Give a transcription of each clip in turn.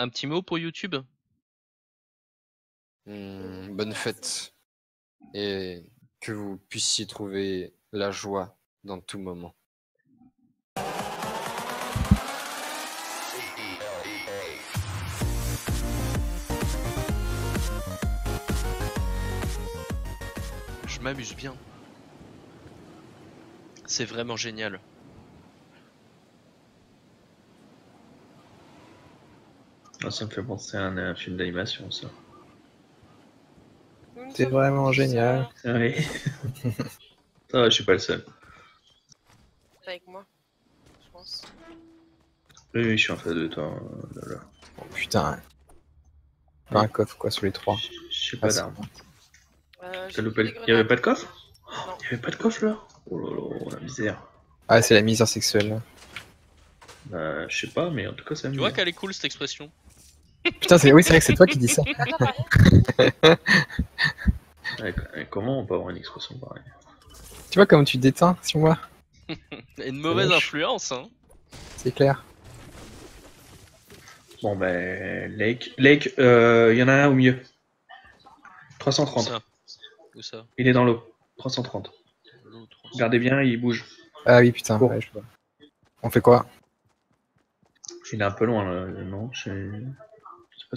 Un petit mot pour YouTube? Hmm, bonne fête. Et que vous puissiez trouver la joie dans tout moment. Je m'amuse bien. C'est vraiment génial. Ah, ça me fait penser à un, un film d'animation, ça. C'est vraiment génial. Oui. va, je suis pas le seul. Avec moi, je pense. Oui, oui, je suis en face de toi. euh, là, là. Oh, putain. Pas un coffre quoi sur les trois. Je sais Ah, pas c'est d'armes. Euh, Il y avait pas de coffre Non. Il y avait pas de coffre là? Oh là là, la misère. Ah c'est la misère sexuelle. là. Bah, je sais pas, mais en tout cas, ça me Tu vois qu'elle est cool cette expression? Putain c'est oui c'est vrai que c'est toi qui dis ça. Comment on peut avoir une expression pareille Tu vois comme tu déteins sur moi, Une mauvaise influence, hein c'est clair. Bon, ben, Lake. Lake, euh, il y en a un au milieu. Où 330. ça? Où ça? Il est dans l'eau. 330. L'autre. Regardez bien, il bouge. Ah oui putain. Bon. ouais, je vois. On fait quoi? Il est un peu loin là, non Je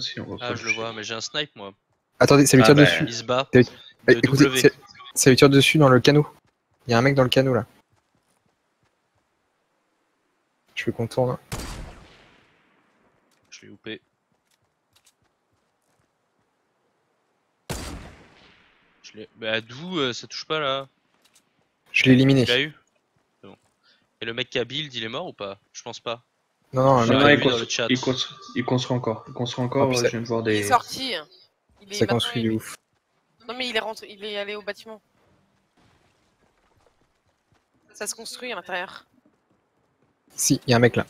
sais je sais pas si on Ah, je le vois, mais j'ai un snipe moi. Attendez, ça lui Ah, tire bah, dessus. Il se bat. Eh, De écoutez, ça lui tire dessus dans le canot. Il y a un mec dans le canot là. Je veux qu'on tourne. Je l'ai loupé. Je l'ai. Bah, d'où euh, ça touche pas là? Je l'ai éliminé. Tu l'as eu? C'est bon. Et le mec qui a build, il est mort ou pas? Je pense pas. Non non, non, il, construit, le chat. il construit- il construit encore. Il construit encore. Oh, puis ça- je viens de voir Il des. est sorti. Il est ça construit il- de ouf. Non mais il est rentré, il est allé au bâtiment. Ça se construit à l'intérieur. Si, il y a un mec là.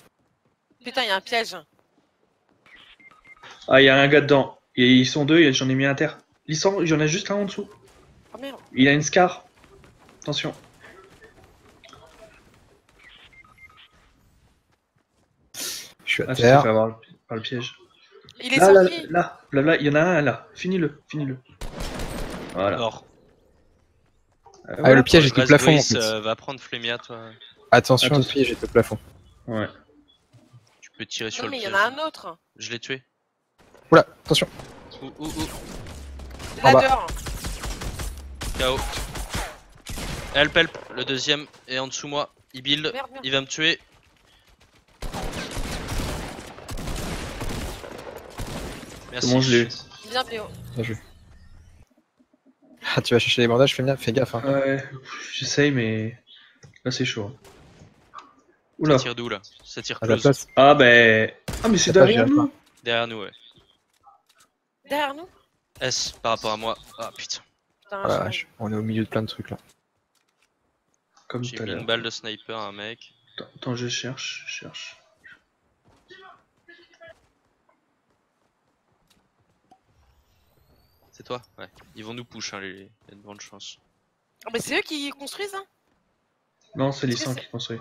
Putain, il y a un piège. Ah, il y a un gars dedans. Et ils sont deux, j'en ai mis un à terre. Ils sont... J'en ai juste un en dessous. Oh merde. Il a une scar. Attention. Je suis à Ah, fait terre. avoir le- par le piège. Il est Là, là, sorti. là, là, là, il y en a un là. Finis-le, finis-le. Voilà. Mort. Euh, Ah, voilà. le piège est au plafond en fait. euh, va prendre Flémia toi. Attention, le piège est au plafond. Ouais. Tu peux tirer sur Non le mais il y en a un autre. Je l'ai tué. Oula, attention. Ouh, ouh, ouh. En. Ladder. KO. Help, help. Le deuxième est en dessous moi. Il build. Merde, merde. Il va me tuer. Merci. C'est bon, je l'ai eu. Bien PO. Ah, tu vas chercher les bandages, fais, bien- fais gaffe. Hein. Ouais, j'essaye, mais là c'est chaud. Oula. Ça tire d'où là? Ça tire À la close. place. Ah ben. Ah mais c'est derrière nous. Derrière nous, ouais. Derrière nous? S par rapport à moi. Ah putain. Putain, je- vache, on est au milieu de plein de trucs là. Comme J'ai tout à mis une balle de sniper à un mec. Attends, attends, je cherche, je cherche. C'est toi Ouais. Ils vont nous push, hein, les... il y a de grandes chances. Ah, mais c'est eux qui construisent hein Non, c'est Lissan c'est- qui construit.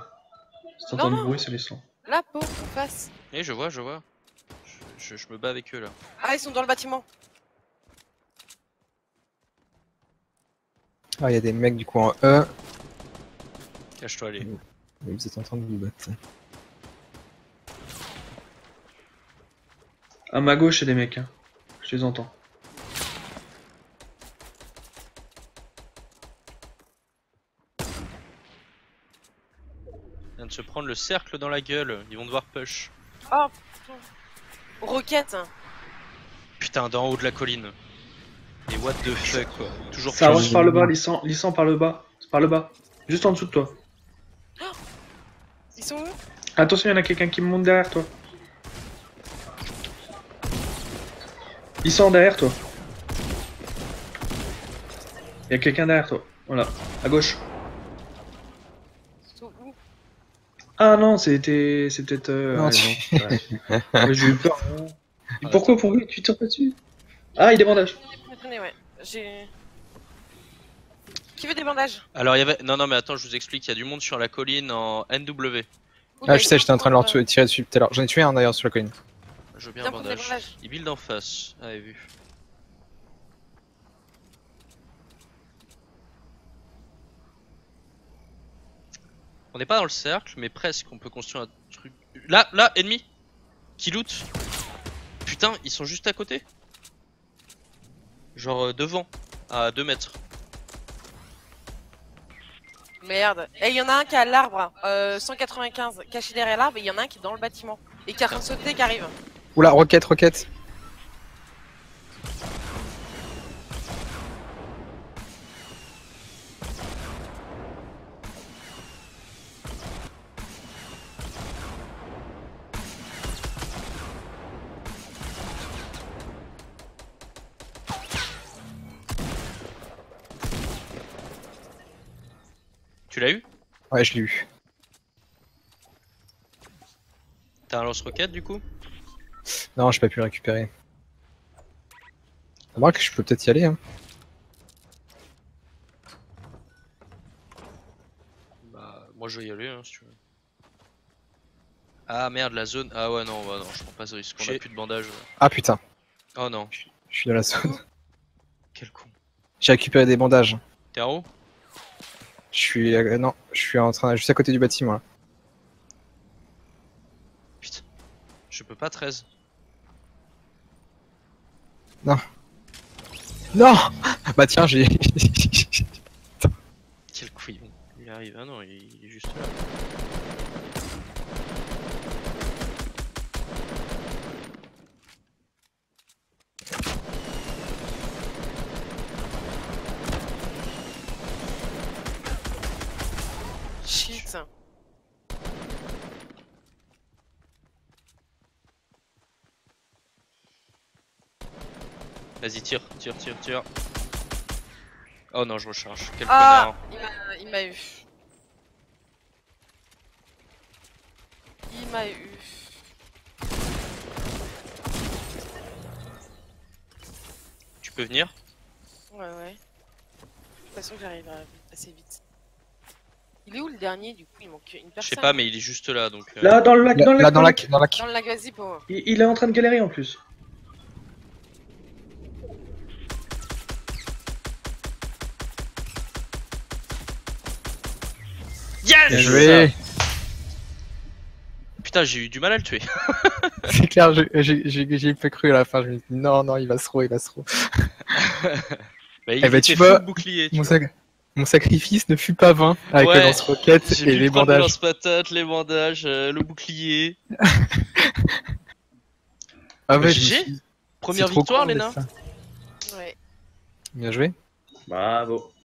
Si t'entends du bruit, c'est Lissan. Là, peau, en face. Eh, je vois, je vois. Je, je- je me bats avec eux là. Ah, ils sont dans le bâtiment. Ah, il y a des mecs du coup en E. Cache-toi, allez. Vous êtes en train de vous battre. À ma gauche, il y a des mecs, hein. Je les entends. Vient de se prendre le cercle dans la gueule. Ils vont devoir push. Oh, putain. Roquette. Putain, d'en haut de la colline. Et what the fuck quoi. Toujours Ça rush par le bas, Lissan, Lissan par le bas. Par le bas. Juste en dessous de toi. Ils sont où? Attention, il y en a quelqu'un qui me monte derrière toi. Ils sont derrière toi. Il y a quelqu'un derrière toi. Voilà, à gauche. Ils sont où Ah non, c'était. C'est peut-être. euh, Non, ouais, tu- non, ouais. Ouais, J'ai eu peur. Et pourquoi, pourquoi tu tires pas dessus? Ah, il y a des bandages. Attendez, ouais. J'ai. Qui veut des bandages? Alors il y avait. Non, non, mais attends, je vous explique. Il y a du monde sur la colline en NW. Où Ah, je sais, j'étais en train de leur tuer- tirer dessus tout à l'heure. J'en ai tué un d'ailleurs sur la colline. Je veux bien un bandage. bandages. Il build en face. Ah, vu. On n'est pas dans le cercle, mais presque. On peut construire un truc. Là, là, ennemi Qui loot Putain, ils sont juste à côté Genre euh, devant, à 2 mètres. Merde. Et il y en a un qui à l'arbre, euh, 195, caché derrière l'arbre, et il y en a un qui est dans le bâtiment. Et qui est en train de sauter, qui arrive. Oula, roquette, roquette. Tu l'as eu Ouais, je l'ai eu. T'as un lance-roquette du coup Non, j'ai pas pu le récupérer. Moi que je peux peut-être y aller. Hein. Bah, moi je vais y aller hein, si tu veux. Ah merde, la zone. Ah ouais, non, bah, non, je prends pas ce risque. On a J'ai- plus de bandage. Ah putain, Oh non, je suis dans la zone. quel con. J'ai récupéré des bandages. T'es en haut? Je suis. euh, non, je suis en train. Juste à côté du bâtiment là. Putain. Je peux pas 13. Non Bah tiens, j'ai. Quel couillon. Il arrive. Ah non, il est juste là. Vas-y, tire, tire, tire, tire. Oh non, je recharge. Quel Ah connard. Il m'a- Il m'a eu. Il m'a eu. Tu peux venir? Ouais, ouais. De toute façon, j'arrive assez vite. Il est où le dernier du coup? Il manque une Je personne. sais pas, mais il est juste là donc. euh, Là, dans le lac, dans le lac. Là, dans le la, dans le lac, vas-y. Il, il est en train de galérer en plus. Yes Je vais. Putain, j'ai eu du mal à le tuer. C'est clair, j'ai- j'ai j'ai- j'ai pas cru à la fin. Je me suis dit non, non, il va se roux, il va se roux. Bah, il Eh bah, tu vois, bouclier. tu Mon, vois. sac- Mon sacrifice ne fut pas vain avec Ouais, le lance-roquette et les le bandages. lance-patate, les bandages, euh, le bouclier. Ah Bah, ouais, suis Première victoire, Léna. Ouais. Bien joué. Bravo.